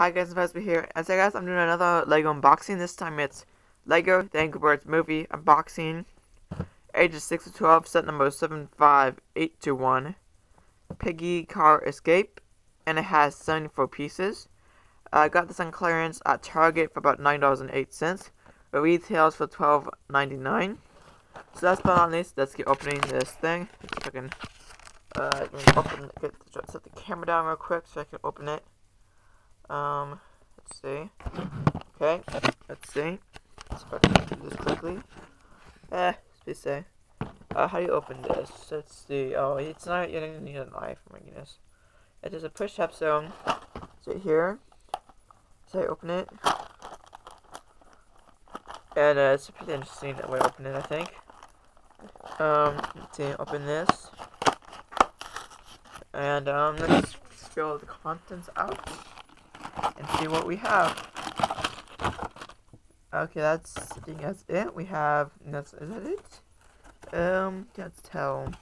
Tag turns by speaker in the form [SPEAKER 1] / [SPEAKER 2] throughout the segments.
[SPEAKER 1] Hi guys, Vespa here. As I guys, I'm doing another Lego unboxing. This time it's Lego The Angry Birds Movie unboxing. Ages 6 to 12, set number 75821. Piggy Car Escape. And it has 74 pieces. I got this on clearance at Target for about $9.08. It retails for $12.99. So that's about on this. Let's get opening this thing. If I can, uh, open, get, set the camera down real quick so I can open it. Um, let's see. Okay, let's see. Let's do this quickly. Eh, let's say. Uh, how do you open this? Let's see. Oh, it's not. You don't need a knife. My goodness. It is a push-up zone. So here. So I open it. And uh, it's pretty interesting that way to open it, I think. Um, let's see. Open this. And um, let's spill the contents out and see what we have. Okay, that's I think that's it. We have that's is that it? Um, can't tell.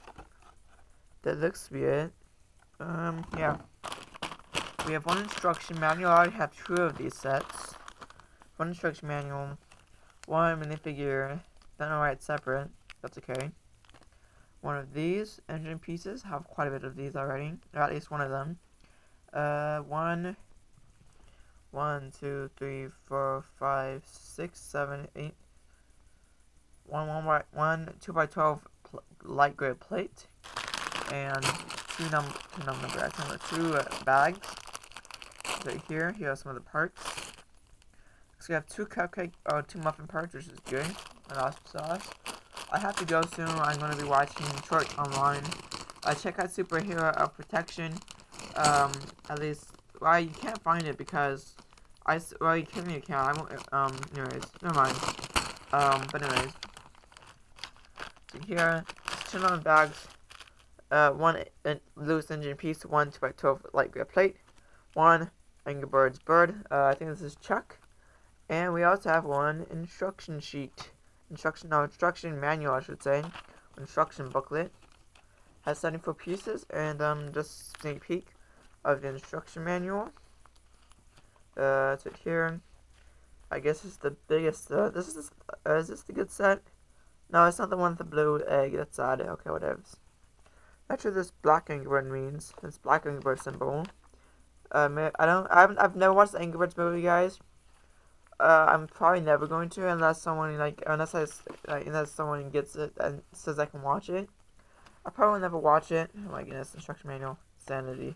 [SPEAKER 1] That looks weird. Um, yeah. We have one instruction manual. I already have two of these sets. One instruction manual, one minifigure. Don't know why it's separate. That's okay. One of these engine pieces. Have quite a bit of these already. Or at least one of them. Uh, one one, two, three, four, five, six, seven, eight. One, one, by, one, two by twelve light gray plate, and two number, two number bags, number two uh, bags. Right here, here are some of the parts. So we have two cupcake, or uh, two muffin parts, which is good. And awesome sauce. I have to go soon. I'm going to be watching short online. I check out Superhero of Protection. Um, at least well, you can't find it because I well, you can me account. I won't. Um. Anyways, never mind. Um. But anyways, so here, two on bags. Uh, one uh, loose engine piece, one 2 by 12 light gray plate, one Angry Birds bird. Uh, I think this is Chuck, and we also have one instruction sheet, instruction no instruction manual, I should say, instruction booklet. Has 74 pieces, and um, just sneak peek of the instruction manual. Uh, it's here. I guess it's the biggest. Uh, this is uh, is this the good set? No, it's not the one with the blue egg. That's sad. Okay, whatever. Not Actually, this black Angry Bird means it's black Angry Bird symbol. Um, I don't. I haven't. I've never watched the Angry Birds movie, guys. Uh, I'm probably never going to unless someone like unless I like, unless someone gets it and says I can watch it. I probably will never watch it. Oh my goodness, instruction manual, sanity.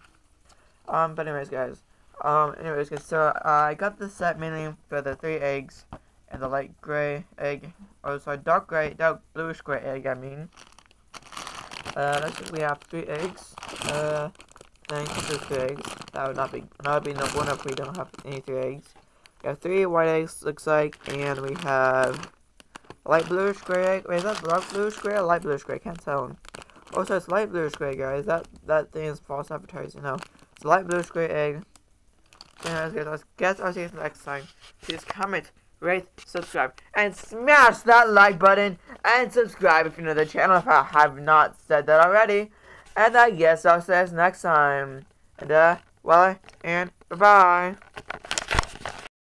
[SPEAKER 1] Um, but anyways, guys. Um, anyways, guys. So uh, I got this set mainly for the three eggs and the light gray egg. Oh, sorry, dark gray, dark bluish gray egg. I mean. Uh, let's see. We have three eggs. Uh, thanks to three eggs. That would not be that would be no one if we don't have any three eggs. We have three white eggs, looks like, and we have light bluish gray egg. Wait, is that dark bluish gray or light bluish gray? Can't tell. Oh, so it's light bluish gray, guys. That that thing is false advertising. No, light blue square egg. Guess I'll see you next time. Please comment, rate, subscribe, and smash that like button and subscribe if you're new to the channel if I have not said that already. And I guess I'll see you next time. And uh, well, and bye bye.